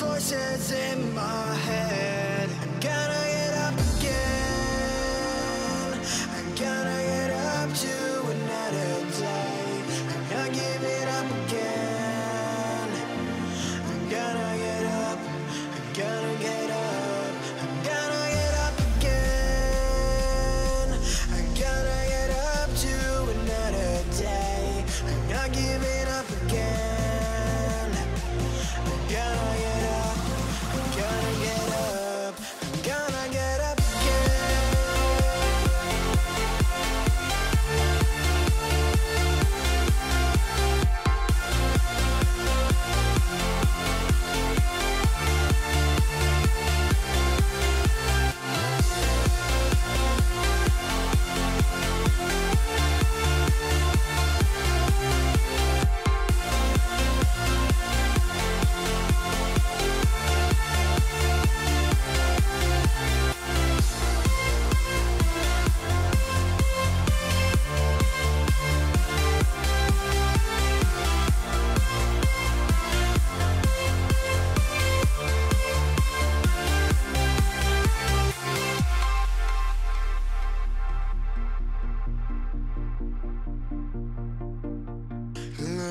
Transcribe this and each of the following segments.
voices in my head. I'm gonna get up again. I'm gonna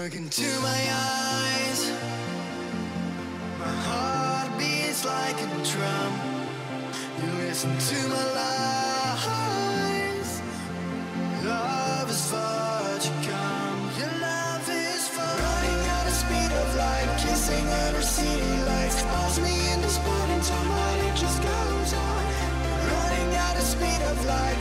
Look into my eyes. My heart beats like a drum. You listen to my lies. Love is far to come. Your love is far. Running at the speed of light, kissing under city lights. Calls me in this spot until my it just goes on. Running at the speed of light,